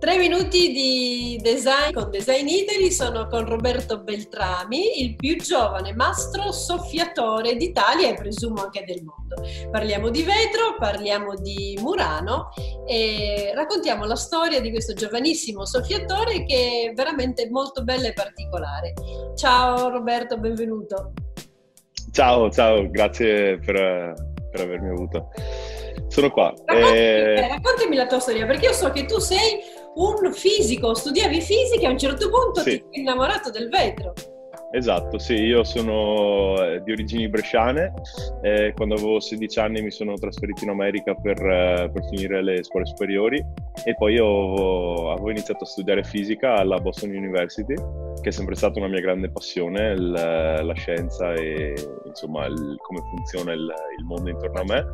Tre minuti di design con Design Italy sono con Roberto Beltrami, il più giovane mastro soffiatore d'Italia e presumo anche del mondo. Parliamo di vetro, parliamo di Murano e raccontiamo la storia di questo giovanissimo soffiatore che è veramente molto bella e particolare. Ciao Roberto, benvenuto. Ciao, ciao, grazie per, per avermi avuto. Sono qua. Raccontami, eh... raccontami, la tua storia, perché io so che tu sei un fisico, studiavi fisica e a un certo punto sì. ti sei innamorato del vetro. Esatto, sì, io sono eh, di origini bresciane, eh, quando avevo 16 anni mi sono trasferito in America per, eh, per finire le scuole superiori e poi avevo iniziato a studiare fisica alla Boston University, che è sempre stata una mia grande passione, il, la scienza e insomma il, come funziona il, il mondo intorno a me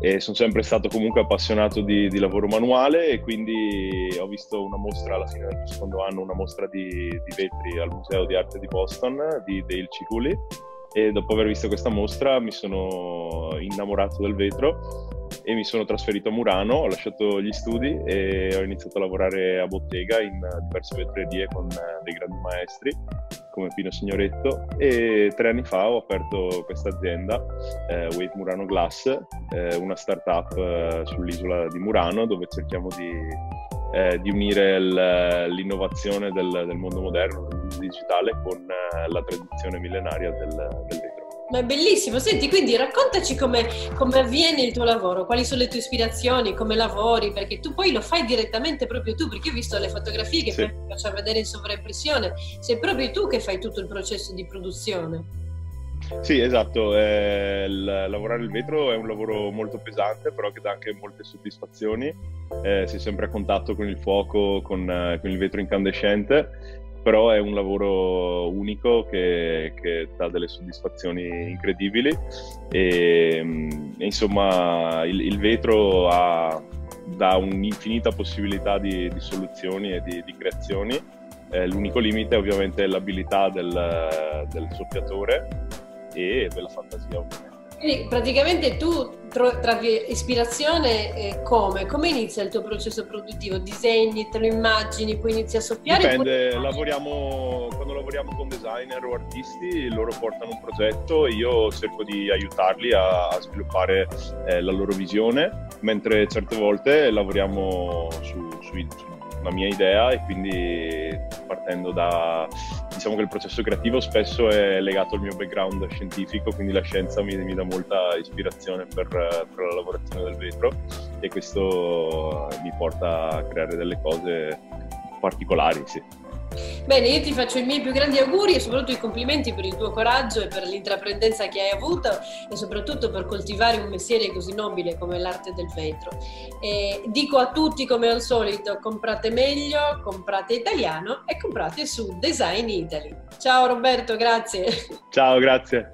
e sono sempre stato comunque appassionato di, di, lavoro manuale e quindi ho visto una mostra alla fine del secondo anno, una mostra di, di vetri al Museo di Arte di Boston di Dale Ciculi. E dopo aver visto questa mostra mi sono innamorato del vetro e mi sono trasferito a Murano, ho lasciato gli studi e ho iniziato a lavorare a bottega in diverse vetrerie con dei grandi maestri come Pino Signoretto e tre anni fa ho aperto questa azienda, eh, Wait Murano Glass, eh, una startup eh, sull'isola di Murano dove cerchiamo di, eh, di unire il, l'innovazione del, del, mondo moderno, del mondo digitale con eh, la tradizione millenaria del, del. Ma è bellissimo, senti, quindi raccontaci come, come, avviene il tuo lavoro, quali sono le tue ispirazioni, come lavori, perché tu poi lo fai direttamente proprio tu, perché ho visto le fotografie che sì. poi faccio vedere in sovraimpressione, sei proprio tu che fai tutto il processo di produzione. Sì, esatto, eh, il, lavorare il vetro è un lavoro molto pesante, però che dà anche molte soddisfazioni, eh, sei sempre a contatto con il fuoco, con, eh, con il vetro incandescente però è un lavoro unico che, che dà delle soddisfazioni incredibili e, e insomma il, il vetro ha, dà un'infinita possibilità di, di soluzioni e di, di creazioni. Eh, l'unico limite è ovviamente l'abilità del, del soffiatore e della fantasia ovviamente. Quindi praticamente tu trovi ispirazione eh, come? Come inizia il tuo processo produttivo? Disegni, te lo immagini, poi inizi a soffiare? Dipende, poi... lavoriamo, quando lavoriamo con designer o artisti, loro portano un progetto e io cerco di aiutarli a, a sviluppare eh, la loro visione, mentre certe volte lavoriamo su, su, su una mia idea e quindi partendo da diciamo che il processo creativo spesso è legato al mio background scientifico, quindi la scienza mi, mi dà molta ispirazione per, per, la lavorazione del vetro e questo mi porta a creare delle cose particolari, sì. Bene, io ti faccio i miei più grandi auguri e soprattutto i complimenti per il tuo coraggio e per l'intraprendenza che hai avuto e soprattutto per coltivare un mestiere così nobile come l'arte del vetro. E dico a tutti come al solito, comprate meglio, comprate italiano e comprate su Design Italy. Ciao Roberto, grazie. Ciao, grazie.